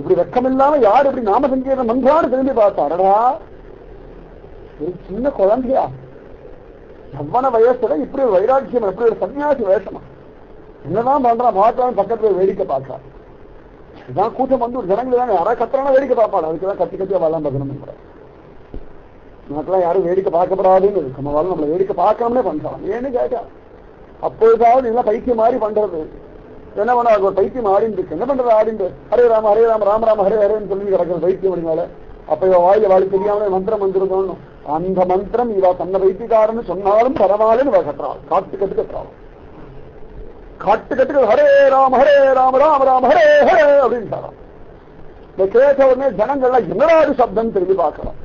இப்படி வெக்கம் இல்லாம யார் இப்படி நாம சங்கீத மன்றான்னு திரும்பி பார்த்தாரடா? ஒரு சின்ன குழந்தையா? எவ்வளவு வயசுல இப்படி ஒரு வைராக்கியம் எப்படி ஒரு சன்னியாசி வேஷமா? என்னதான் பண்றான் மாற்றான் பக்கத்துல வேடிக்கை பார்க்கா. இதான் கூட்டம் வந்து ஒரு ஜனங்கள் தானே யாராவது கத்துறானா வேடிக்கை பார்ப்பாள்? அதுக்குதான் கத்தி கத்தி அவெல்லாம் பார்க்கணும் நமக்கெல்லாம் யாரும் வேடிக்கை பார்க்கப்படாதுன்னு இருக்கு நம்ம நம்மளை வேடிக்கை பார்க்கணும்னே பண்றான். ஏன்னு கேட்டா அப்பொழுதாவது இதெல்லாம் பைத்தியம் மாதிரி பண்றது. என்ன பண்ண ஒரு பைத்தியம் ஆடிண்டு என்ன பண்றது ஆடிண்டு ஹரே ராம ஹரே ராம ராம ராம ஹரே ஹரேன்னு சொல்லி கிடக்கிற பைத்தியம் அப்படினால அப்ப இவ வாயில வாழி தெரியாம மந்திரம் வந்திருந்தோம் அந்த மந்திரம் இவ தன்னை வைத்தியக்காரன்னு சொன்னாலும் பரவாயில்லன்னு இவ கட்டுறாள் காட்டு கட்டு கட்டுறாள் காட்டு கட்டு ஹரே ராம ஹரே ராம ராம ராம ஹரே ஹரே அப்படின்னு இந்த கேட்ட உடனே ஜனங்கள்லாம் என்னடாது சப்தம் திரும்பி பார்க்கலாம்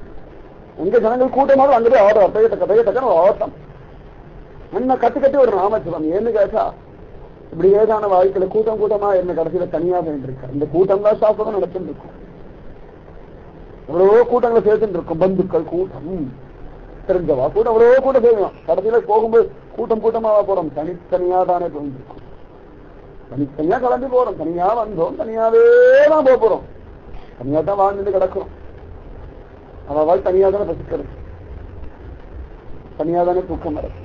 எங்க ஜனங்கள் கூட்டமாக அங்கே போய் ஆடுறார் தைய தக்க ஓட்டம். என்ன கட்டு கட்டி ஒரு ராமச்சலம் ஏன்னு கேட்டா இப்படி ஏதான வாழ்க்கையில கூட்டம் கூட்டமா என்ன கடைசியில தனியா வேண்டியிருக்க இந்த கூட்டம் தான் சாஸ்திரம் நடத்திட்டு இருக்கும். எவ்வளவோ கூட்டங்களை சேர்த்துட்டு இருக்கும். பந்துக்கள் கூட்டம். தெரிஞ்சவா? கூட்டம் எவ்வளவோ கூட்டம் செய்யலாம் கடைசியில போகும்போது கூட்டம் கூட்டமா போறோம். தனித்தனியா தானே போயிட்டு தனித்தனியா கலந்து போறோம். தனியா வந்தோம். தனியாவே தான் போக போறோம். தனியா தான் வாழ்ந்துட்டு கிடக்கிறோம். அவள் தனியா தானே பசிக்கிறது. தனியா தானே தூக்கம் வரும்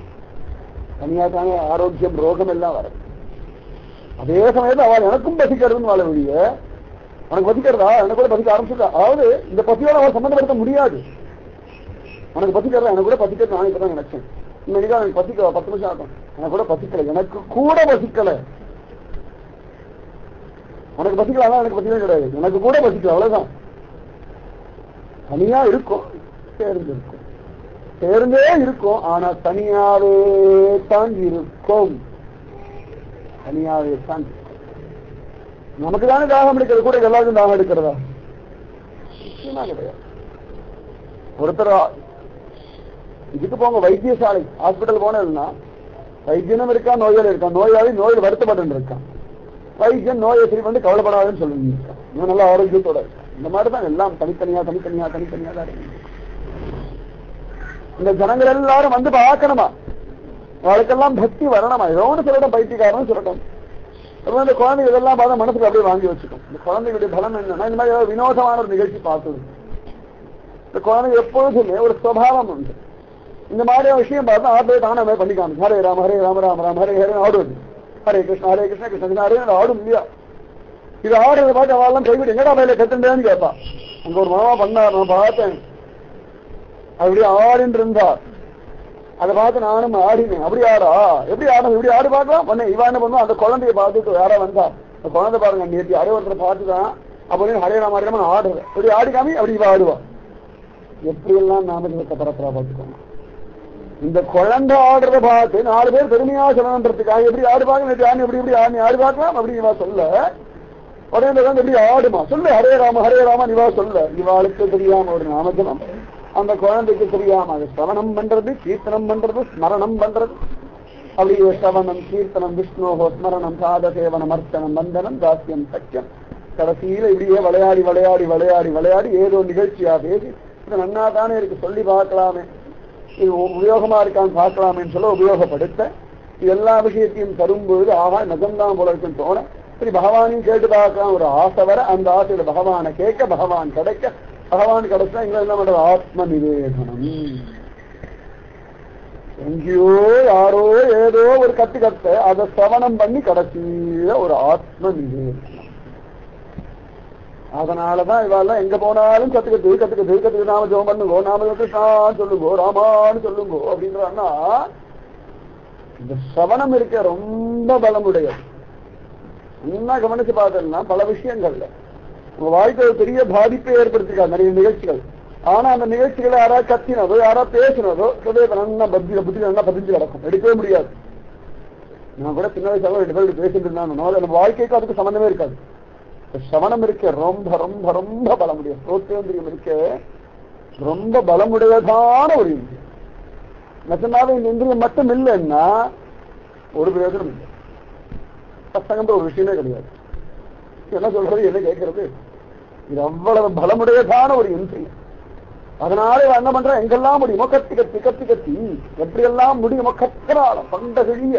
தனியா தானே ஆரோக்கியம் ரோகம் எல்லாம் வரும் அதே சமயத்தில் அவள் எனக்கும் பசிக்கிறதுன்னு வாழ வழிய உனக்கு பசிக்கிறதா? எனக்கு கூட பசிக்க ஆரம்பிச்சிருக்கா? அதாவது இந்த பசியோட அவள் சம்மந்தப்படுத்த முடியாது. உனக்கு பசிக்கிறதா? எனக்கு கூட பசிக்கிறது நான் இப்பதான் நினைச்சேன். இன்னைக்கு எனக்கு பசிக்க பத்து நிமிஷம் ஆகும். எனக்கு கூட பசிக்கல. எனக்கு கூட பசிக்கல. உனக்கு பசிக்கலாம் எனக்கு பசிக்கவே கிடையாது. எனக்கு கூட பசிக்கல அவ்வளவுதான். தனியா இருக்கும். சேர்ந்து இருக்கும். சேர்ந்தே இருக்கும். ஆனா தனியாவே தான் இருக்கும். தனியாவே தான் நமக்கு தானே தாகம் எடுக்கிறது? கூட எல்லாருக்கும் தாகம் எடுக்கிறதா? நிச்சயமா கிடையாது. ஒருத்தர் இதுக்கு போங்க வைத்தியசாலை. ஹாஸ்பிட்டல் போனதுன்னா வைத்தியனும் இருக்கா நோயாளி இருக்கான். நோயாளி நோயில் வருத்தப்பட்டு இருக்கான். வைத்தியன் நோயை சரி பண்ணி கவலைப்படாதுன்னு சொல்லி இருக்கான். இவன் நல்லா ஆரோக்கியத்தோட இருக்கான். இந்த மாதிரி தான் எல்லாம் தனித்தனியா தனித்தனியா தனித்தனியா தான் இருக்கு. இந்த ஜனங்கள் எல்லாரும் வந்து பார்க்கணுமா? அவளுக்கெல்லாம் பக்தி வரணும். ஏதோ ஒன்று சொல்லட்டும் பைத்தியக்காரன் சொல்லட்டும். அப்புறம் இந்த குழந்தை இதெல்லாம் பார்த்தா மனசுக்கு அப்படியே வாங்கி வச்சுக்கும். இந்த குழந்தைகளுடைய பலம் என்னன்னா இந்த மாதிரி ஏதாவது வினோதமான ஒரு நிகழ்ச்சி பார்த்தது. இந்த குழந்தை எப்பொழுதுமே ஒரு சுவாவம் உண்டு. இந்த மாதிரி விஷயம் பார்த்தா ஆட்டை தானே மாதிரி பண்ணிக்காங்க ஹரே ராம ஹரே ராம ராம ராம ஹரே ஹரே ஆடுவது ஹரே கிருஷ்ணா ஹரே கிருஷ்ணா கிருஷ்ண கிருஷ்ணா ஹரே ஆடும் இல்லையா? இது ஆடுறத பார்த்து அவெல்லாம் கைவிட்டு எங்கடா பயில கத்துட்டேன்னு கேட்பா. அங்க ஒரு மாமா பண்ணார் நான் பார்த்தேன். அப்படியே ஆடின்னு இருந்தார். அதை பார்த்து நானும் ஆடினேன். அப்படி ஆடா எப்படி ஆடும் இப்படி ஆடு பார்க்கலாம்? பண்ண இவா என்ன பண்ணுவோம் அந்த குழந்தைய பார்த்துட்டு யாரா வந்தா. அந்த குழந்தை பாருங்க நேற்று யாரோ பார்த்துதான். அப்படின்னு ஹரே மாதிரி நான் ஆடுவேன் ஆடுறேன். இப்படி ஆடி காமி அப்படி இவ ஆடுவா. எப்படி எல்லாம் நாமஜபத்தை பரப்புறா பார்த்துக்கோங்க. இந்த குழந்தை ஆடுறத பார்த்து நாலு பேர் பெருமையா சொல்லணுன்றதுக்காக எப்படி ஆடு பார்க்க நேற்று ஆணி எப்படி எப்படி ஆணி ஆடு பார்க்கலாம்? அப்படி இவா சொல்ல உடனே இந்த குழந்தை எப்படி ஆடுமா? சொல்லு ஹரே ராம ஹரே ராம இவா சொல்ல. இவாளுக்கு தெரியாம ஒரு நாமஜனம் அந்த குழந்தைக்கு தெரியாம அது சிரவணம் பண்றது கீர்த்தனம் பண்றது ஸ்மரணம் பண்றது. அப்படியே சிரவணம் கீர்த்தனம் விஷ்ணோகோ ஸ்மரணம் சாத சேவனம் அர்ச்சனம் வந்தனம் தாசியம் சக்கியம் கடைசியில இப்படியே விளையாடி விளையாடி விளையாடி விளையாடி ஏதோ நிகழ்ச்சியா பேசி இது நன்னா தானே இருக்கு சொல்லி பார்க்கலாமே. இது உபயோகமா இருக்கான்னு பார்க்கலாமேன்னு சொல்ல உபயோகப்படுத்த. எல்லா விஷயத்தையும் தரும்போது ஆஹா நகம்தான் போல இருக்குன்னு தோண. சரி பகவானையும் கேட்டு பார்க்கலாம். ஒரு ஆசை வர அந்த ஆசையில பகவானை கேட்க பகவான் கிடைக்க பகவான் கிடைச்சா எங்களை என்ன பண்றது ஆத்ம நிவேதனம் எங்கேயோ யாரோ ஏதோ ஒரு கத்து கத்த அதை சவனம் பண்ணி கடைசியில ஒரு ஆத்ம நிவேதனம் அதனாலதான் இவெல்லாம் எங்க போனாலும் கத்துக்கிறது கத்துக்கிறது கத்துக்கு நாம ஜோம் பண்ணுங்கோ நாம கிருஷ்ணான்னு சொல்லுங்கோ ராமான்னு சொல்லுங்கோ அப்படின்றான்னா இந்த சவனம் இருக்க ரொம்ப பலமுடையது. என்ன கவனிச்சு பார்த்தோம்னா பல விஷயங்கள்ல. உங்க வாழ்க்கையில பெரிய பாதிப்பை ஏற்படுத்திருக்கா நிறைய நிகழ்ச்சிகள். ஆனா அந்த நிகழ்ச்சிகளை யாராவது கத்தினதோ யாராவது பேசினதோ ஹிருதயத்தை நல்லா பத்தி புத்தி நல்லா பதிஞ்சு கிடக்கும். எடுக்கவே முடியாது. நான் கூட சின்ன வயசாக ரெண்டு பேர் பேசிட்டு இருந்தாங்க நம்ம வாழ்க்கைக்கு அதுக்கு சம்பந்தமே இருக்காது. சவனம் இருக்க ரொம்ப ரொம்ப ரொம்ப பலமுடைய ஸ்ரோத்திரந்திரியம் இருக்க ரொம்ப பலமுடையதான ஒரு இந்தியம் நிஜமாவே இந்த இந்திரியம் மட்டும் இல்லைன்னா ஒரு பிரயோஜனம் இல்லை. சத்தங்கன்ற ஒரு விஷயமே கிடையாது. என்ன சொல்றது என்ன கேட்கறது? இது அவ்வளவு பலமுடையதான ஒரு இந்திரியம் அதனால என்ன பண்ற எங்கெல்லாம் முடியுமோ கத்தி கத்தி கத்தி கத்தி. எப்படி எல்லாம் முடியுமோ கத்துறாளம் பண்ட கிழிய.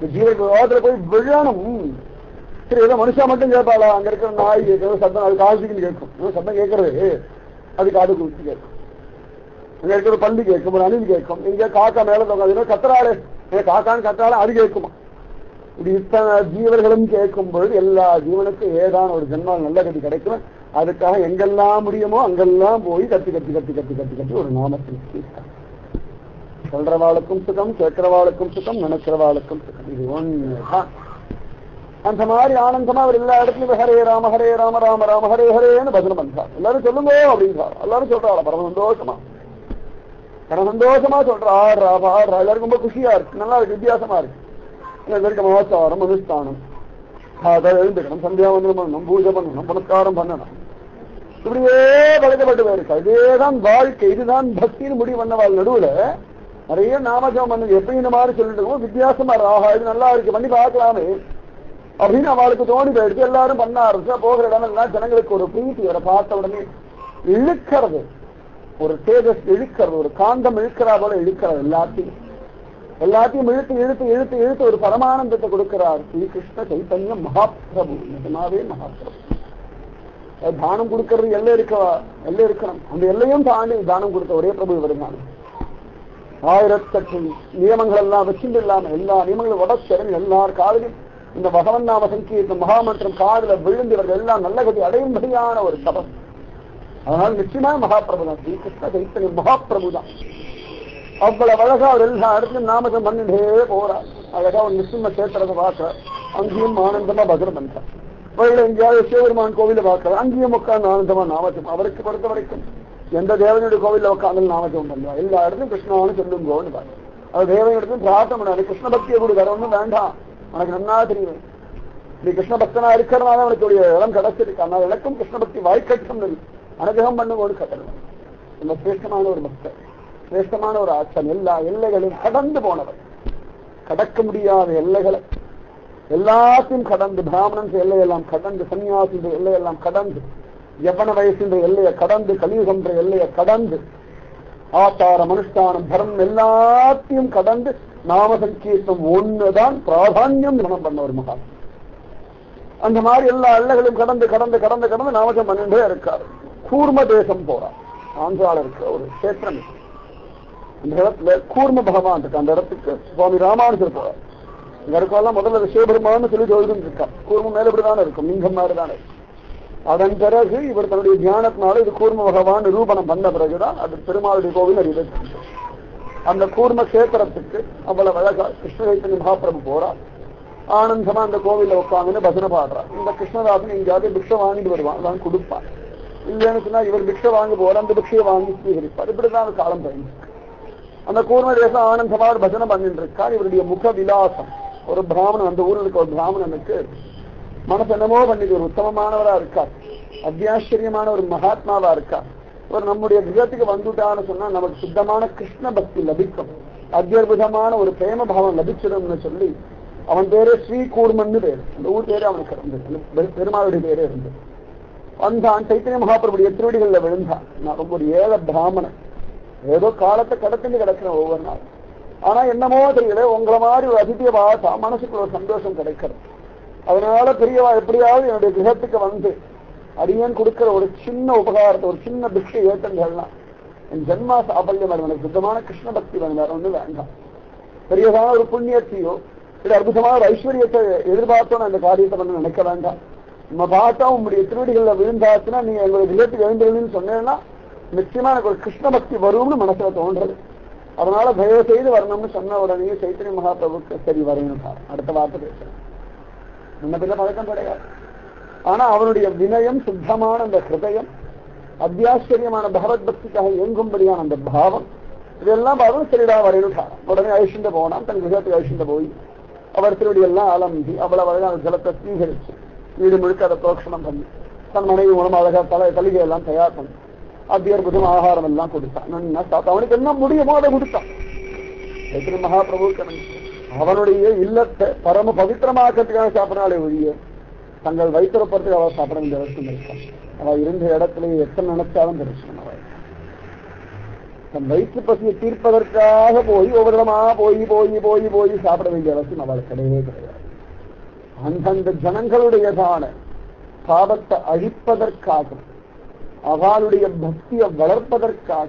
இந்த ஜீவ போய் விழணும். சரி ஏதோ மனுஷா மட்டும் கேட்பாளா? அங்க இருக்கிற நாய் கேட்கறது சத்தம் அது காசுக்கு கேட்கும். சத்தம் கேட்கறது. அது காது குடிச்சு கேட்கும். அங்க இருக்கிற பள்ளி கேட்கும் ஒரு அணில் கேட்கும். இங்க காக்கா மேல தொங்காது. கத்துறாளே. காக்கான்னு கத்துறாளே அது கேட்குமா? இப்படி இத்தனை ஜீவர்களும் கேட்கும் பொழுது எல்லா ஜீவனுக்கும் ஏதான ஒரு ஜென்மம் நல்ல கதி கிடைக்கும். அதுக்காக எங்கெல்லாம் முடியுமோ அங்கெல்லாம் போய் கத்தி கத்தி கத்தி கத்தி கத்தி கத்தி ஒரு நாமத்தில் சொல்றவாளுக்கும் சுகம் கேட்கிறவாளுக்கும் சுகம் நினைக்கிறவாளுக்கும் சுகம். இது ஒண்ணுதான். அந்த மாதிரி ஆனந்தமா அவர் எல்லா இடத்துலயும் ஹரே ராம ஹரே ராம ராம ராம ஹரே ஹரேன்னு பஜனை பண்றார். எல்லாரும் சொல்லுங்க அப்படின்றார் எல்லாரும் சொல்றாள்? பரம சந்தோஷமா பரம சந்தோஷமா சொல்றா ராபா. எல்லாருக்கும் ரொம்ப குஷியா இருக்கு. நல்லா இருக்கு வித்தியாசமா இருக்கு. இதற்கு மகோத்சவம் அனுஷ்டானம் அதை எழுந்துக்கணும் சந்தியாவந்தனம் பண்ணணும் பூஜை பண்ணணும் புனஸ்காரம் பண்ணணும் இப்படியே பழக்கப்பட்டு போயிருக்கு இதேதான் வாழ்க்கை இதுதான் பக்தின்னு முடிவு பண்ணவாள் நடுவுல நிறைய நாமஜம் பண்ணு எப்படி இந்த மாதிரி சொல்லிட்டு இருக்கோம் வித்தியாசமா இருக்கு. ஆஹா இது நல்லா இருக்கு பண்ணி பார்க்கலாமே அப்படின்னு அவளுக்கு தோணி போயிடுச்சு எல்லாரும் பண்ண ஆரம்பிச்சா போகிற இடமெல்லாம் ஜனங்களுக்கு ஒரு பிரீத்தி அவரை பார்த்த உடனே இழுக்கிறது ஒரு தேஜஸ் இழுக்கிறது ஒரு காந்தம் இழுக்கிறா போல இழுக்கிறது எல்லாத்தையும் எல்லாத்தையும் இழுத்து இழுத்து இழுத்து இழுத்து ஒரு பரமானந்தத்தை கொடுக்கிறார். ஸ்ரீ கிருஷ்ண சைத்தன்ய மகாபிரபு. நிஜமாவே மகாபிரபு. தானம் கொடுக்கறது எல்லை இருக்கவா? எல்லை இருக்கணும். அந்த எல்லையும் தாண்டி தானம் கொடுத்த ஒரே பிரபு இவர் தான் ஆயிரத்தெட்டு நியமங்கள் எல்லாம் வச்சுட்டு இல்லாம எல்லா நியமங்களும் உடச்சரன் எல்லார் காதலும் இந்த பகவன் நாம சங்கீர்த்தம் மகாமன்றம் காதல விழுந்து இவர்கள் எல்லாம் நல்ல கதி அடையும்படியான ஒரு சபம் அதனால நிச்சயமா மகாபிரபு தான் ஸ்ரீகிருஷ்ண சைத்தன்யம் மகாபிரபு தான் அவ்வளவு அழகா அவர் எல்லா இடத்துலயும் நாமகம் பண்ணிட்டே போறார். அழகா ஒரு நிசிம்ம சேத்திரத்தை பார்க்கிறார். அங்கேயும் ஆனந்தமா பஜனை பண்றார் வழியில எங்கேயாவது சிவபெருமான் கோவில பார்க்கிறார். அங்கேயும் உட்கார்ந்து ஆனந்தமா நாமஜம் அவருக்கு பொறுத்த வரைக்கும் எந்த தேவனுடைய கோவில உட்கார்ந்து நாமஜம் பண்ணுவா எல்லா இடத்துலயும் கிருஷ்ணான்னு சொல்லுங்கோன்னு பாரு அது தேவனிடத்துல பிரார்த்தனை பண்ணாரு கிருஷ்ண பக்தியை கூட வேற வேண்டாம். உனக்கு நன்னா தெரியும். நீ கிருஷ்ண பக்தனா இருக்கிறனால அவனுக்கு இடம் கிடைச்சிருக்கு. ஆனால் எனக்கும் கிருஷ்ண பக்தி வாய்க்கட்டும் அனுகிரகம் பண்ணுவோன்னு கட்டணும். ரொம்ப சிரேஷ்டமான ஒரு பக்தர். சிரேஷ்டமான ஒரு ஆச்சன் எல்லா எல்லைகளையும் கடந்து போனவர் கடக்க முடியாத எல்லைகளை. எல்லாத்தையும் கடந்து பிராமணன் எல்லையெல்லாம் கடந்து சன்னியாசி எல்லையெல்லாம் கடந்து யவன வயசுன்ற எல்லையை கடந்து கலியுகன்ற எல்லையை கடந்து ஆச்சாரம் அனுஷ்டானம் தர்மம் எல்லாத்தையும் கடந்து நாம சங்கீர்த்தம் ஒண்ணுதான் பிராதான்யம் மனம் பண்ண ஒரு மகான். அந்த மாதிரி எல்லா எல்லைகளையும் கடந்து கடந்து கடந்து கடந்து நாமசம் பண்ணிட்டே இருக்காரு. கூர்ம தேசம் போறார். ஆந்திரால இருக்க ஒரு கஷேத்திரம் இருக்கு. அந்த இடத்துல கூர்ம பகவான் இருக்கு அந்த இடத்துக்கு சுவாமி ராமானுஜர் போறார். இங்க இருக்கெல்லாம் முதல்ல சிவபெருமான்னு சொல்லி எழுதுன்னு இருக்கா கூர்மம் மேல இப்படிதானே இருக்கும். லிங்கம் மாதிரி தானே அதன் பிறகு இவர் தன்னுடைய தியானத்தினால இது கூர்ம பகவான் நிரூபணம் பண்ண பிறகுதான் அது பெருமாளுடைய கோவில் அறிவு அந்த கூர்ம கேத்திரத்துக்கு அவ்வளவு அழகா கிருஷ்ண சைத்தன்ய மகாபிரபு போறா ஆனந்தமா அந்த கோவில்ல உட்காந்துன்னு பஜனை பாடுறா இந்த கிருஷ்ணதாசன் எங்கேயாவது பிக்ஷை வாங்கிட்டு வருவான். அதான் கொடுப்பான். இல்லைன்னு சொன்னா இவர் பிக்ஷை வாங்கி போற அந்த பிக்ஷையை வாங்கி ஸ்வீகரிப்பார். இப்படிதான் காலம் பயந்து அந்த கூர்மதேச ஆனந்தமாக ஒரு பஜனை பண்ணிட்டு இருக்கார் இவருடைய முக விலாசம். ஒரு பிராமணன் அந்த ஊரில் இருக்க ஒரு பிராமணனுக்கு மனசு என்னமோ பண்ணிட்டு ஒரு உத்தமமானவரா இருக்கார். அத்தியாச்சரியமான ஒரு மகாத்மாவா இருக்கார். ஒரு நம்முடைய கிரகத்துக்கு வந்துட்டான்னு சொன்னா நமக்கு சுத்தமான கிருஷ்ண பக்தி லபிக்கும். அத்தியுதமான ஒரு பிரேம பாவம் லபிச்சிடும்னு சொல்லி அவன் பேரு ஸ்ரீ கூர்மன்னு பேரு. அந்த ஊர் பேரு அவனுக்கு இருந்தது. பெருமாளுடைய பேரே இருந்தது. வந்தான் சைத்தன்ய மகாபிரபுடைய திருவடிகள்ல விழுந்தான். நான் ரொம்ப ஒரு ஏழை பிராமணன். ஏதோ காலத்தை கடத்தின்னு கிடக்கிறேன் ஒவ்வொரு நாள் ஆனா என்னமோ தெரியல உங்களை மாதிரி ஒரு அதித்திய பாசா மனசுக்குள்ள ஒரு சந்தோஷம் கிடைக்கிறது அதனால பெரியவா எப்படியாவது என்னுடைய கிரகத்துக்கு வந்து அடியன் கொடுக்கிற ஒரு சின்ன உபகாரத்தை ஒரு சின்ன பிக்ஷை ஏற்றங்கள்லாம் என் ஜென்மா சாபல்யம் வரும் எனக்கு சுத்தமான கிருஷ்ண பக்தி வேணும் வேற வேண்டாம். பெரியதான ஒரு புண்ணியத்தையோ இது அற்புதமான ஒரு ஐஸ்வர்யத்தை எதிர்பார்த்தோம் அந்த காரியத்தை பண்ண நினைக்க வேண்டாம். நம்ம பார்த்தா உங்களுடைய திருவடிகளில் விழுந்தாச்சுன்னா நீங்க எங்களுடைய கிரகத்துக்கு எழுந்திருன்னு சொன்னேன்னா நிச்சயமா எனக்கு ஒரு கிருஷ்ண பக்தி வரும்னு மனசுல தோன்றது. அதனால தயவு செய்து வரணும்னு சொன்ன உடனே சைத்தன்ய மகாபிரபுக்கு சரி வரணும் அடுத்த வார்த்தை பேசுறேன். முன்ன பின்ன பழக்கம் கிடையாது. ஆனா அவனுடைய வினயம் சுத்தமான அந்த ஹிருதயம் அத்தியாச்சரியமான பகவத் பக்திக்காக இயங்கும்படியான அந்த பாவம் இதெல்லாம் பாவம் சரிடா வரையிட்டா உடனே அழிச்சுட்டு போனான். தன் கிரகத்துக்கு அழிச்சுட்டு போய் அவர் திருவடி எல்லாம் அலம்பி அவ்வளவு அழகா அந்த ஜலத்தை ஸ்வீகரிச்சு வீடு முழுக்க அதை புரோக்ஷணம் பண்ணி தன் மனைவி மூலம் அழகா தலை தலிகை எல்லாம் தயார் பண்ணி அத்தியர்புதம் ஆகாரம் எல்லாம் கொடுத்தான். நன்னா சாப்பிட்டு அவனுக்கு என்ன முடியுமோ அதை கொடுத்தான் எத்தனை மகாபிரபு அவனுடைய இல்லத்தை பரம பவித்திரமாக்கிறதுக்காக சாப்பிடறாளே ஒழிய தங்கள் வைத்திருப்பதற்கு அவள் சாப்பிட வேண்டிய அவசியம் இருக்கான் அவள் இருந்த இடத்துல எத்தனை நினைச்சாலும் தரிசனம் அவள் தன் வயிற்று பசியை தீர்ப்பதற்காக போய் ஒவ்வொருமா போய் போய் போய் போய் சாப்பிட வேண்டிய அவசியம் அவள் கிடையவே கிடையாது. அந்தந்த ஜனங்களுடையதான பாவத்தை அழிப்பதற்காக அவளுடைய பக்தியை வளர்ப்பதற்காக.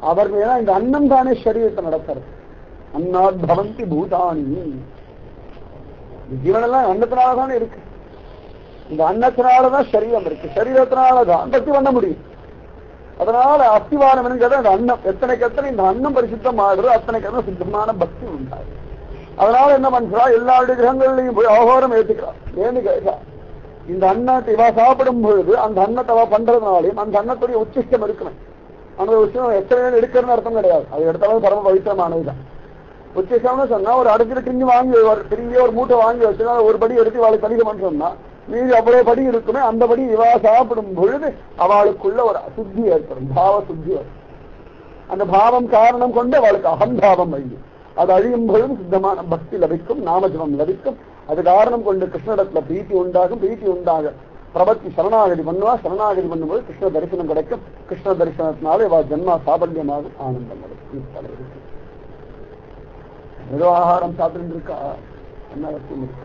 அவர் மேல இந்த அன்னம் தானே சரீரத்தை நடத்துறது. அன்னாத் பவந்தி பூதானி. ஜீவனெல்லாம் அன்னத்தினால தானே இருக்கு. இந்த அன்னத்தினாலதான் சரீரம் இருக்கு. சரீரத்தினாலதான். பக்தி பண்ண முடியும். அதனால அஸ்திவாரம் என்கிறது அந்த அன்னம். எத்தனைக்கு எத்தனை இந்த அன்னம் பரிசுத்தம் ஆடுறது அத்தனைக்கு எத்தனை சுத்தமான பக்தி உண்டாது அதனால என்ன பண்றா? எல்லா கிரகங்கள்லையும் போய் அவகாரம் ஏத்துக்கிறா. ஏன்னு கேட்டா இந்த அன்னத்தை இவா சாப்பிடும் பொழுது அந்த அன்னத்தை அவ பண்றதுனாலையும் அந்த அன்னத்துடைய உச்சிஷ்டம் இருக்கணும் அந்த உச்சம் எத்தனை எடுக்கிறதுன்னு அர்த்தம் கிடையாது. அது எடுத்தாலும் பரம பவித்திரமானதுதான். உச்சிஷ்டம்னு சொன்னா ஒரு அடுத்த டின்னு வாங்கி ஒரு ஒரு மூட்டை வாங்கி வச்சுன்னா ஒரு படி எடுத்து வாழை கணிதம் சொன்னா மீதி அவ்வளவு படி இருக்குமே அந்த படி இவா சாப்பிடும் பொழுது அவளுக்குள்ள ஒரு சுத்தி ஏற்படும் பாவ சுத்தி வரும். அந்த பாவம் காரணம் கொண்டு அவளுக்கு அகம்பாவம் அழியும். அது அழியும் பொழுது சுத்தமான பக்தி லபிக்கும் நாமஜபம் லபிக்கும். அது காரணம் கொண்டு கிருஷ்ணடத்துல பிரீத்தி உண்டாகும் பிரீத்தி உண்டாக பிரபத்தி சரணாகதி பண்ணுவா சரணாகதி பண்ணும்போது கிருஷ்ண தரிசனம் கிடைக்கும். கிருஷ்ண தரிசனத்தினால இவா ஜென்மா சாபல்யமாக ஆனந்தம் இருக்கு ஏதோ ஆகாரம் சாப்பிட்டு இருக்கா என்ன அவசியம் இருக்கு?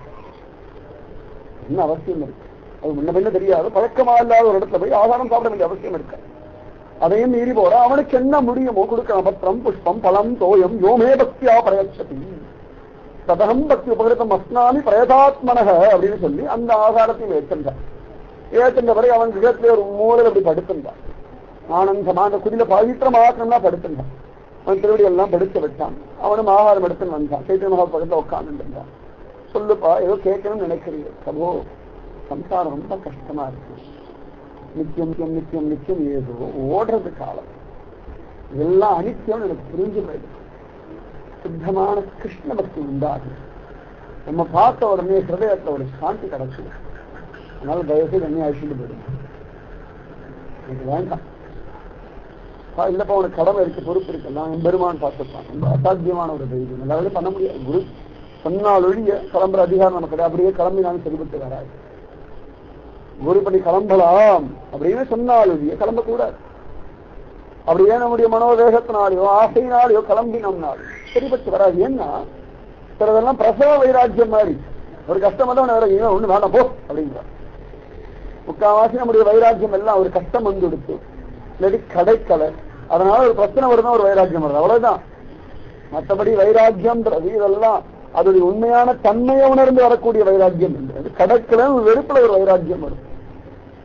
என்ன அவசியம் இருக்கு? அது முன்ன பின்ன தெரியாது. பழக்கமா இல்லாத ஒரு இடத்துல போய் ஆகாரம் சாப்பிட வேண்டிய அவசியம் இருக்கு? அதையும் மீறி போற. அவனுக்கு என்ன முடியுமோ கொடுக்கலாம். பத்திரம் புஷ்பம் பழம் தோயம் யோமே பக்தியா பிரயச்சதி. ததகம் பக்தி உபகிருத்தம் அஸ்னாமி பிரயதாத்மனக அப்படின்னு சொல்லி அந்த ஆகாரத்தையும் ஏற்கின்றான் ஏற்கின்ற பிறகு அவன் கிரகத்திலே ஒரு மூலையில் அப்படி படுத்திருந்தான். ஆனந்தமா அந்த குடியில பவித்திர மாத்திரம்னா படுத்திருந்தான். அவன் திருவடி எல்லாம் படுத்து விட்டான் அவனும் ஆகாரம் எடுத்து வந்தான். சைத்திய மகா பக்கத்தில் உட்காந்துருந்தான் சொல்லுப்பா ஏதோ கேட்கணும்னு நினைக்கிறீங்க. சபோ சம்சாரம் ரொம்ப கஷ்டமா இருக்கு. நித்தியம் நித்தியம் நித்தியம் நித்தியம் ஏதோ ஓடுறது காலம். இதெல்லாம் அனித்தியம் எனக்கு புரிஞ்சு போயிடுது. சுத்தமான கிருஷ்ண பக்தி உண்டாகும். நம்ம பார்த்த உடனே ஹிருதயத்துல ஒரு சாந்தி கிடைச்சது அதனால தயவுசெய்து என்னைய அழிச்சுட்டு போயிடுங்க எனக்கு வேண்டாம். பா, இல்லப்பா உனக்கு கடமை இருக்கு பொறுப்பு இருக்கு. நான் பெருமான் பார்த்துருப்பான் ரொம்ப அசாத்தியமான ஒரு தைரியம் எல்லாரும் பண்ண முடியாது குரு. சொன்னால் ஒழிய கிளம்புற அதிகாரம் நமக்கு கிடையாது. அப்படியே கிளம்பினாலும் சரிபட்டு வராது. குரு குருப்படி கிளம்பலாம். அப்படின்னு சொன்னால் ஒழிய கிளம்பக்கூடாது. அப்படியே நம்முடைய மனோவேகத்தினாலேயோ ஆசையினாலேயோ கிளம்பினோம்னாலும் சரிபட்டு வராது. ஏன்னா சிலதெல்லாம் பிரசவ வைராக்கியம் மாதிரி. ஒரு கஷ்டமா தான் வேற ஒண்ணு வேணாம் போ அப்படிங்கிறார் முக்காவாசி நம்முடைய வைராக்கியம் எல்லாம் ஒரு கஷ்டம் வந்து கொடுத்து இல்லாட்டி கடைக்கலை. அதனால ஒரு பிரச்சனை வருதுன்னா ஒரு வைராக்கியம் வருது. அவ்வளவுதான். மற்றபடி வைராக்கியம்ன்றது இதெல்லாம் அதோடைய உண்மையான தன்மையை உணர்ந்து வரக்கூடிய வைராக்கியம் இல்லை. அது கடற்கல வெறுப்புல ஒரு வைராக்கியம் வரும்.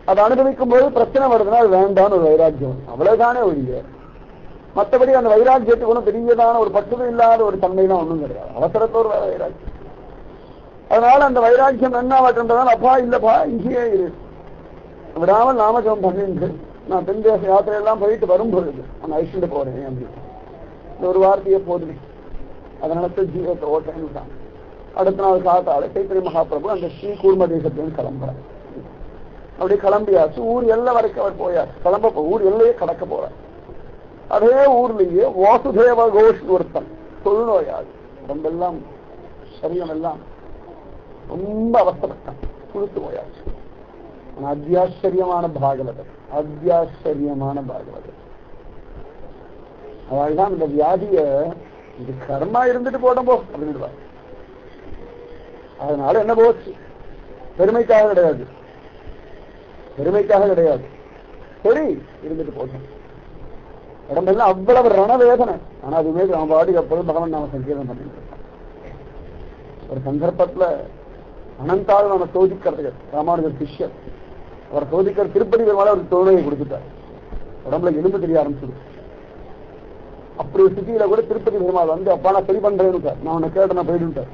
அதை அனுபவிக்கும் போது பிரச்சனை வருதுன்னா அது வேண்டாம்னு ஒரு வைராக்கியம் வரும். அவ்வளவுதானே ஒழிய. மற்றபடி அந்த வைராக்கியத்துக்கு ஒன்றும் பெரியதான ஒரு பக்குவம் இல்லாத ஒரு தன்மைலாம் ஒண்ணும் கிடையாது. அவசரத்தோடு வைராக்கியம். அதனால அந்த வைராக்கியம் என்ன ஆகட்டுன்றதால அப்பா இல்லப்பா இங்கேயே இரு. விடாமல் நாமஜபம் பண்ணிட்டு நான் தென்தேச யாத்திரையெல்லாம் போயிட்டு வரும் பொழுது நான் அழிச்சுட்டு போறேன் அப்படின்னு. இந்த ஒரு வார்த்தையே போதுமே அதனால ஜீவத்தை ஓட்டேன்னுட்டான் அடுத்த நாள் காத்தால சைத்திரி மகாபிரபு அந்த ஸ்ரீ கூர்ம தேசத்துலேருந்து கிளம்புறாரு. அப்படியே கிளம்பியாச்சு. ஊர் எல்லை வரைக்கும் அவர் போயாச்சு. கிளம்ப ஊர் எல்லையே கடக்க போறார். அதே ஊர்லயே வாசுதேவ கோஷ் ஒருத்தன் தொழுநோயாது. உடம்பெல்லாம் சரீரம் எல்லாம் ரொம்ப அவசரப்பட்டான் குழுத்து போயாச்சு அத்தியாச்சரியமான பாகவதர் அத்தியாச்சரியமான பாகவதர் அவள்தான் இந்த வியாதிய இது கர்மா இருந்துட்டு போட்டோம் போ அப்படின்டுவார் அதனால என்ன போச்சு? பெருமைக்காக கிடையாது. பெருமைக்காக கிடையாது. சரி இருந்துட்டு போட்டோம் உடம்பெல்லாம் அவ்வளவு ரணவேதனை. ஆனா அதுவே அவன் பாட்டுக்கு எப்போதும் பகவான் நாம சங்கீதம் பண்ணிட்டு ஒரு சந்தர்ப்பத்துல அனந்தாள் நம்ம சோதிக்கிறதுக்கு ராமானுஜர் சிஷ்யர். அவர் சோதிக்கிற திருப்பதி பெருமாள் அவருக்கு தோழையை கொடுத்துட்டார். உடம்புல எலும்பு தெரிய ஆரம்பிச்சிடும் அப்படி ஒரு சிட்டியில கூட திருப்பதி பெருமாள் வந்து அப்பா நான் சரி பண்றேன்னு நான் உன்னை கேட்ட நான் போயிடுட்டார்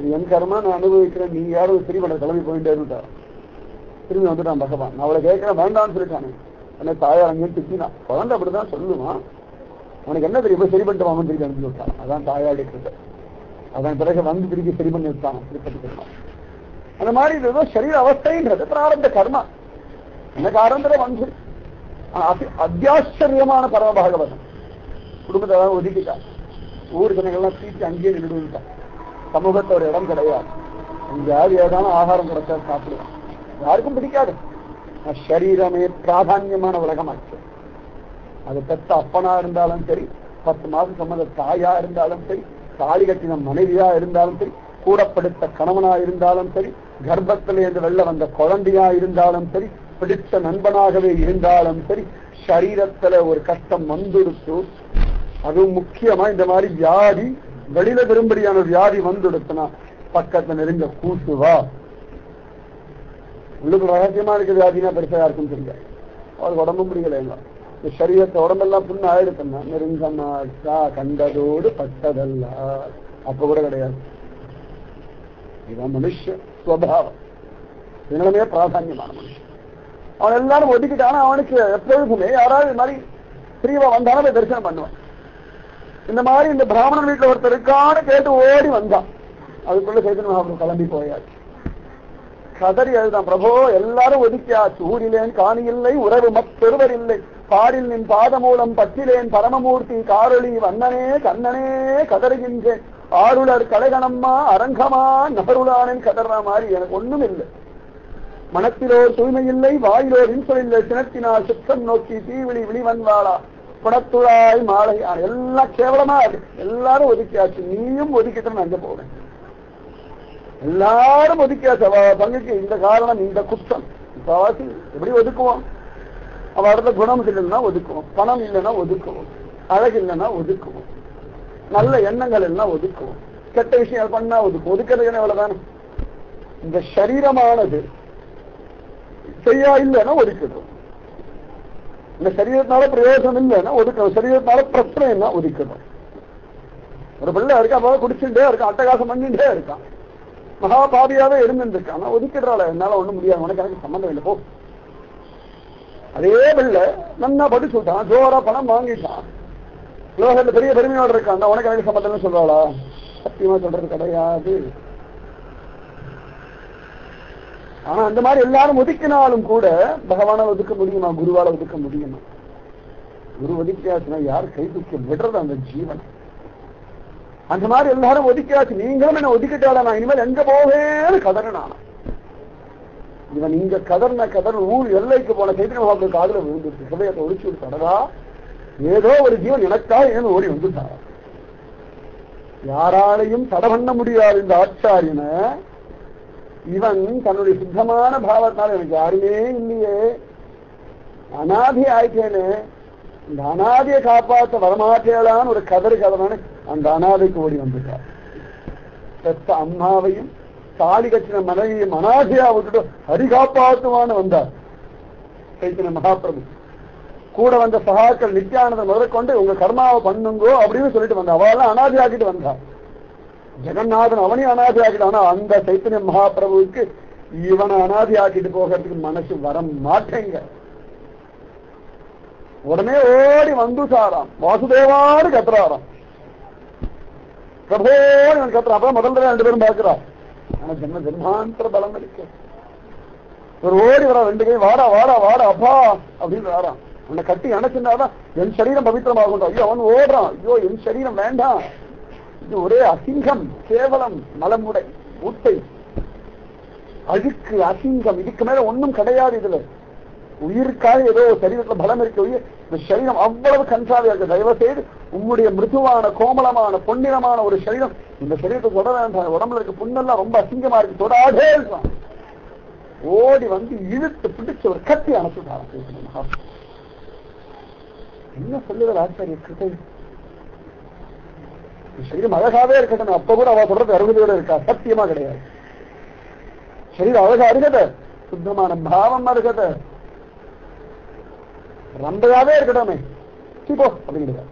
நீ என் கர்மா நான் அனுபவிக்கிறேன். நீ யாரும் சரி பண்ற கிளம்பி போயிட்டேன்னு திரும்பி வந்துட்டான் பகவான். நான் அவளை கேட்கிறேன் வேண்டாம்னு சொல்லிட்டானே. என்ன தாயார் அங்கேயும் திட்டினான் குழந்தை அப்படிதான் சொல்லுவான் உனக்கு என்ன தெரியும்? சரி பண்ணிட்டு வாங்க திருப்பி அனுப்பி விட்டான். அதான் தாயாடி கிட்ட அதன் பிறகு வந்து திருப்பி சரி பண்ணி விட்டான். திருப்பதி அந்த மாதிரி இது ஏதோ சரீர அவஸ்தைன்றது. பிராரம்ப கர்மா. என்ன காரணத்துல வந்து அதி- அத்தியாச்சரியமான பரம பாகவதம். குடும்பத்தை எல்லாம் ஒதுக்கிட்டான் ஊர் ஜனங்கள்லாம் தீர்த்து அங்கேயே நின்றுட்டான் சமூகத்தோட ஒரு இடம் கிடையாது. இங்க யார் ஏதான ஆகாரம் கிடைச்சா சாப்பிடுவான். யாருக்கும் பிடிக்காது. சரீரமே பிராதான்யமான உலகமாச்சு அது பெத்த அப்பனா இருந்தாலும் சரி பத்து மாசம் சம்மந்த தாயா இருந்தாலும் சரி தாலி கட்டின மனைவியா இருந்தாலும் சரி கூடப்படுத்த கணவனா இருந்தாலும் சரி கர்ப்பத்திலே இருந்து வெளில வந்த குழந்தையா இருந்தாலும் சரி பிடித்த நண்பனாகவே இருந்தாலும் சரி சரீரத்துல ஒரு கஷ்டம் வந்துடுத்து அதுவும் முக்கியமா இந்த மாதிரி வியாதி வெளியில விரும்படியான வியாதி வந்துடுத்துனா பக்கத்துல நெருங்க கூசுவா உள்ளுக்கு ரகசியமா இருக்கிறது வியாதினா பெருசா யாருக்கும் தெரியாது அவருக்கு உடம்பு முடியல இந்த சரீரத்தை உடம்பெல்லாம் புண்ணு ஆயிடுச்சுன்னா நெருங்க மாட்டா கண்டதோடு பட்டதல்ல அப்ப கூட கிடையாது. இவன் மனுஷ ஸ்வபாவம் இதனாலுமே பிராதான்யமான மனுஷன். அவன் எல்லாரும் ஒதுக்கிட்டானா அவனுக்கு எப்பொழுதுமே யாராவது இது மாதிரி பிரியவா வந்தாலும் போய் தரிசனம் பண்ணுவான். இந்த மாதிரி இந்த பிராமணன் வீட்டுல ஒருத்தர் இருக்கான்னு கேட்டு ஓடி வந்தான். அதுக்குள்ள சைத்தன்ய மகாபுரம் கிளம்பி போயாச்சு. கதறி எழுதான் பிரபோ எல்லாரும் ஒதுக்கியாச்சு ஊரிலேன் காணி இல்லை உறவு மற்றொருவர் இல்லை பாரில் நின் பாதமூலம் பற்றிலேன் பரமமூர்த்தி காரொளி வண்ணனே கண்ணனே கதறுகின்றேன். ஆருளர் கலைகணம்மா அரங்கமா நகருளானன் கதற மாதிரி எனக்கு ஒண்ணும் இல்லை மனத்திலோர் தூய்மை இல்லை வாயிலோர் இன்சொல் சினத்தினால் சுத்தம் நோக்கி தீவிழி விழிவன்வாளா? குணத்துழாய் மாலை. எல்லாம் கேவலமா இருக்கு. எல்லாரும் ஒதுக்கியாச்சு. நீயும் ஒதுக்கிட்டு நான் அங்க போவேன். எல்லாரும் ஒதுக்கிய பங்குக்கு இந்த காரணம் இந்த குற்றம். முக்காவாசி எப்படி ஒதுக்குவோம்? அவ குணம் இல்லைன்னா ஒதுக்குவோம். பணம் இல்லைன்னா ஒதுக்குவோம். அழகு இல்லைன்னா ஒதுக்குவோம். நல்ல எண்ணங்கள் எல்லாம் ஒதுக்குவோம். கெட்ட விஷயங்கள் பண்ணா ஒதுக்கும் ஒதுக்கிறது என்ன எவ்வளவுதானே இந்த சரீரமானது செய்யா இல்லைன்னா ஒதுக்கிடும் இந்த சரீரத்தினால பிரயோஜனம் இல்லைன்னா ஒதுக்கணும் சரீரத்தினால பிரச்சனை என்ன ஒதுக்கணும் ஒரு பிள்ளை இருக்கா போல குடிச்சுட்டே இருக்கான் அட்டகாசம் பண்ணிட்டே இருக்கான். மகா பாவியாவே இருந்துருக்கான் ஆனா ஒதுக்கிடுறாள். என்னால ஒண்ணும் முடியாது. உனக்கு எனக்கு சம்பந்தம் இல்லை போ. அதே பிள்ளை நன்னா படிச்சுட்டான் ஜோரா பணம் வாங்கிட்டான். லோகத்துல பெரிய பெருமையோட இருக்கான் உனக்கு எனக்கு சம்பந்தம்னு சொல்றாளா? சத்தியமா சொல்றது கிடையாது. ஆனா அந்த மாதிரி எல்லாரும் ஒதுக்கினாலும் கூட பகவான ஒதுக்க முடியுமா? குருவால ஒதுக்க முடியுமா? குரு ஒதுக்கியாச்சுன்னா யார் கை தூக்கி விடுறது அந்த ஜீவன்? அந்த மாதிரி எல்லாரும் ஒதுக்கியாச்சு. நீங்களும் என்ன ஒதுக்கிட்டால நான் இனிமேல் எங்க போவேன்னு கதறினான் இவன் இங்க கதர்ன கதர் ஊர் எல்லைக்கு போன சைத்திர மகாபுரம் காதுல விழுந்துச்சு ஹிருதயத்தை ஒழிச்சு விட்டாடா ஏதோ ஒரு ஜீவன் எனக்கா ஏன்னு ஓடி வந்துட்டான் யாராலையும் தடை பண்ண முடியாது இந்த ஆச்சாரியன. இவன் தன்னுடைய சுத்தமான பாவத்தால் எனக்கு யாருமே இல்லையே. அனாதி ஆயிட்டேன்னு இந்த அனாதியை காப்பாற்ற வரமாட்டேலான்னு ஒரு கதறு கதறான அந்த அனாதைக்கு ஓடி வந்துட்டார் பெத்த அம்மாவையும் தாலி கட்டின மனைவியும் அனாதையா விட்டுட்டு ஹரி காப்பாற்றுவான்னு வந்தார் சைத்தன்ய மகாபிரபு. கூட வந்த சகாக்கள் நித்யானந்தம் முதற்கொண்டு உங்க கர்மாவை பண்ணுங்கோ அப்படின்னு சொல்லிட்டு வந்தா. அவெல்லாம் அனாதி ஆக்கிட்டு வந்தா. ஜெகநாதன் அவனையும் அனாதி ஆனா அந்த சைத்தன்ய மகாபிரபுவுக்கு இவனை அனாதையாக்கிட்டு ஆக்கிட்டு போகிறதுக்கு மனசு வர மாட்டேங்க உடனே ஓடி வந்து சாராம். வாசுதேவான்னு கத்துறாராம். பிரபோ கத்துறா அப்ப முதல்ல ரெண்டு பேரும் பாக்குறா ஆனா ஜென்ம ஜென்மாந்திர பலம் இருக்கு. ஒரு ஓடி வர ரெண்டு பேரும் வாடா வாடா வாடா அப்பா அப்படின்னு வாரான் உன்னை கட்டி அணைச்சிருந்தாதான் என் சரீரம் பவித்திரமாகும் ஐயோ அவன் ஓடுறான். ஐயோ என் சரீரம் வேண்டாம். இது ஒரே அசிங்கம் கேவலம் மலமுடை ஊட்டை. அழுக்கு அசிங்கம். இதுக்கு மேல ஒண்ணும் கிடையாது இதுல. உயிருக்காக ஏதோ சரீரத்துல பலம் இருக்க உயிர் இந்த சரீரம் அவ்வளவு கன்றாவியா இருக்கு. தயவு செய்து உம்முடைய மிருதுவான கோமலமான பொன்னிறமான ஒரு சரீரம் இந்த சரீரத்தை தொட வேண்டாம் உடம்புல இருக்க புண்ணெல்லாம் ரொம்ப அசிங்கமா இருக்கு. தொடாதே ஓடி வந்து இழுத்து பிடிச்ச ஒரு கத்தி அனுப்பிட்டாங்க என்ன சொல்லுதல் ஆச்சாரிய கிருத்தை சரீரம் அழகாவே இருக்கட்டும். அப்ப கூட அவ சொல்றது அருகதையோட இருக்கா. சத்தியமா கிடையாது. சரீரம் அழகா இருக்கத சுத்தமான பாவம் இருக்கத ரம்பையாவே இருக்கட்டுமே. போ அப்படிங்கிறது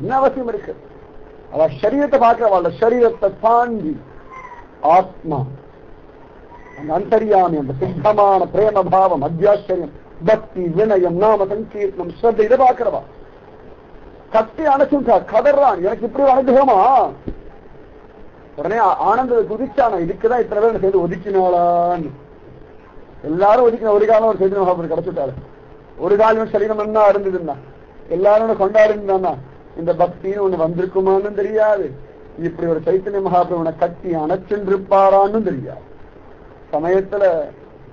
என்ன அவசியம் இருக்கு? அவ சரீரத்தை பார்க்கிறவள் சரீரத்தை தாண்டி ஆத்மா. அந்த அந்தரியாமி அந்த சித்தமான பிரேம பாவம் அத்தியாச்சரியம் பக்தி வினயம் நாம சங்கீர்த்தம் ஸ்ரத்த இதை பார்க்கிறவா. கட்டி அணைச்சுட்டா கதறான். எனக்கு இப்படி அனுகிரகமா உடனே ஆனந்த குதிச்சானா இதுக்குதான் இத்தனை பேர் சேர்ந்து ஒதுக்கினாளான்னு எல்லாரும் ஒதுக்கின ஒரு காலம் ஒரு செய்தி மகாபுரம் கிடைச்சுட்டாரு. ஒரு காலம் சரீரம் என்ன இருந்ததுன்னா எல்லாரும் கொண்டாடினா இந்த பக்தின்னு ஒண்ணு வந்திருக்குமான்னு தெரியாது. இப்படி ஒரு சைத்தன்ய மகாபிரவனை கட்டி அணைச்சென்றிருப்பாரான்னு தெரியாது. சமயத்துல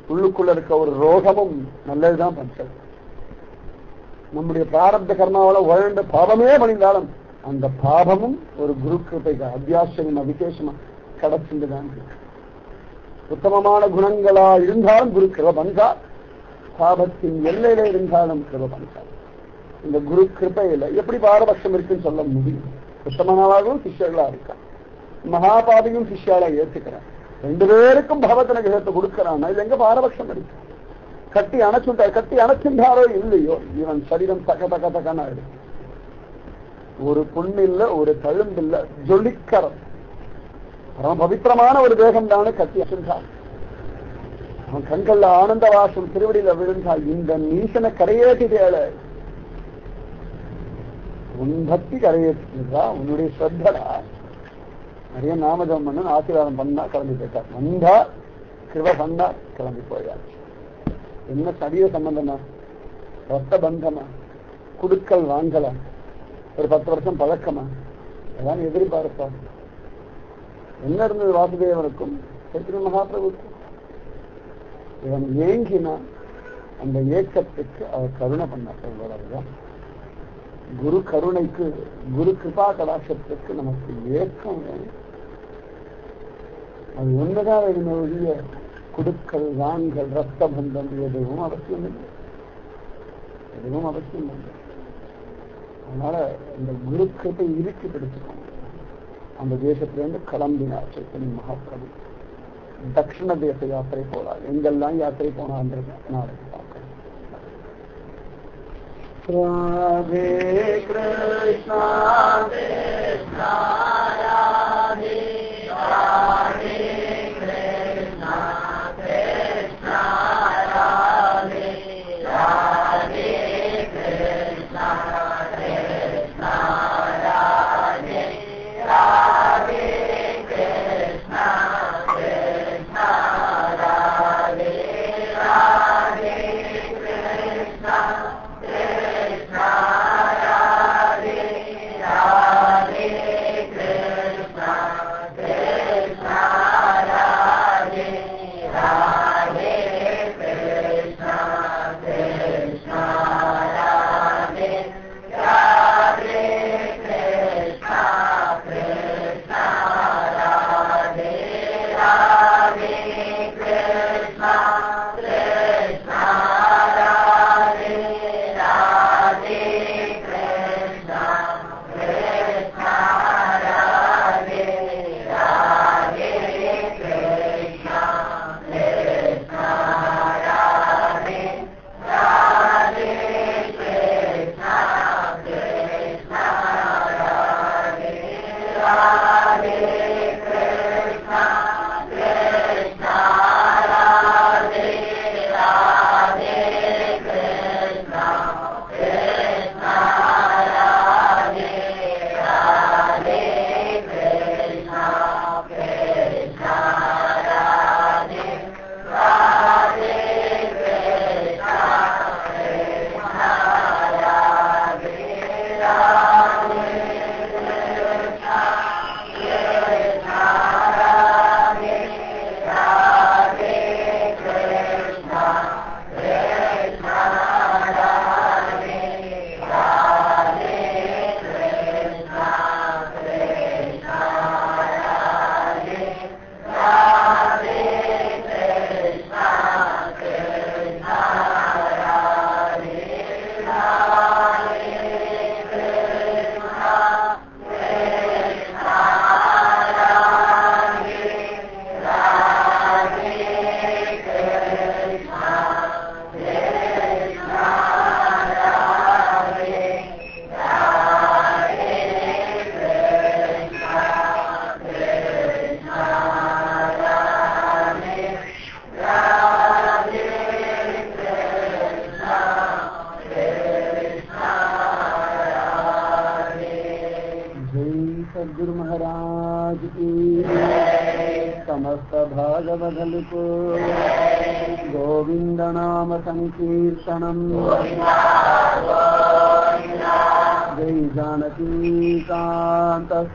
உள்ளுக்குள்ள இருக்க ஒரு ரோகமும் நல்லதுதான் பண்றது நம்முடைய பிராரப்த கர்மாவில உழந்த பாபமே பண்ணியிருந்தாலும் அந்த பாபமும் ஒரு குரு கிருப்பைக்கு அத்தியாசமா விசேஷமா கிடைச்சிட்டுதான் இருக்கு. உத்தமமான குணங்களா இருந்தாலும் குரு கிருபன்கா பாபத்தின் எல்லையில இருந்தாலும் கிருபன்கா இந்த குரு கிருபையில எப்படி பாரபட்சம் இருக்குன்னு சொல்ல முடியும். உத்தமனாகவும் சிஷ்யர்களா இருக்கான் மகாபாதியும் சிஷ்யாலா ஏத்துக்கிறான் ரெண்டு பேருக்கும் பகவத்தன கிரகத்தை கொடுக்கறான்னா இது எங்க பாரபட்சம் இருக்கு? கட்டி அணைச்சுட்டா கட்டி அணைச்சுட்டாரோ இல்லையோ இவன் சரீரம் தக்க தக்க தக்கனா இருக்கு. ஒரு புண்ணு இல்ல ஒரு தழும்பு இல்ல ஜொலிக்கரம் பரம பவித்திரமான ஒரு தேகம் தானே கட்டி அசைந்தார் அவன் கண்கள்ல ஆனந்த வாசம் திருவடியில விழுந்தால் இந்த நீசனை கரையேற்றிட்டேள உன் பக்தி கரையேற்றா உன்னுடைய ஸ்ரத்தடா? நிறைய நாமஜம் பண்ணு ஆசீர்வாதம் பண்ணா கிளம்பி போயிட்டார் வந்தா கிருப பண்ணா கிளம்பி போயாச்சு என்ன சரீர சம்பந்தமா? ரத்த பந்தமா? குடுக்கல் வாங்கலாம் ஒரு பத்து வருஷம் பழக்கமா? அதான் எதிர்பார்ப்பா. என்ன இருந்தது வாசுதேவனுக்கும்? சைத்திர மகாபிரபுக்கும் இவன் ஏங்கினா அந்த ஏக்கத்துக்கு அவர் கருணை பண்ண சொல்றதுதான் குரு கருணைக்கு குரு கிருபா கடாசத்துக்கு நமக்கு ஏக்கம் வேணும். அது ஒன்றுதான் என்னுடைய குடுக்கல் வான்கள் ரத்த பந்தம் எதுவும் அவசியம் இல்லை. எதுவும் அவசியம் இல்லை. அதனால இந்த குரு இறுக்கி பிடிச்சுக்கணும் அந்த தேசத்திலிருந்து கிளம்பினார் சைத்தன்ய மகாபிரபு दक्षिण देश यात्री को गल यात्री होना ना कृष्णा।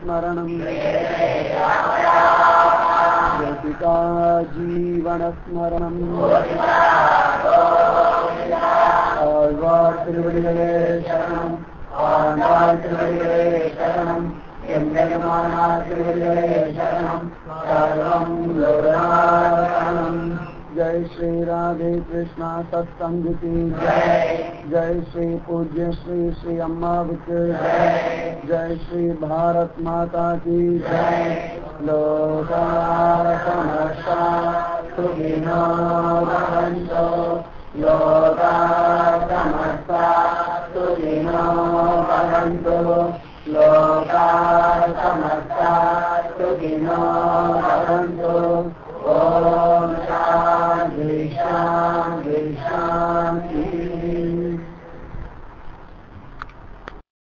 कांत स्मरणम ज्योतिका जीवन स्मरणम ஆழ்வார் திருவடிகளே சரணம் ஆழ்வார் திருவடிகளே சரணம் எம்பெருமானார் திருவடிகளே சரணம் सर्वं दुरासनम् जय श्री राधे कृष्णा सत्संग की जय। जय श्री पूज्य श्री श्री अम्मा जय। जय श्री भारत माता की जय। लोकारसमस्ताविनोदो लोकासमस्ताविनोदो लोकासमस्ताविनोदो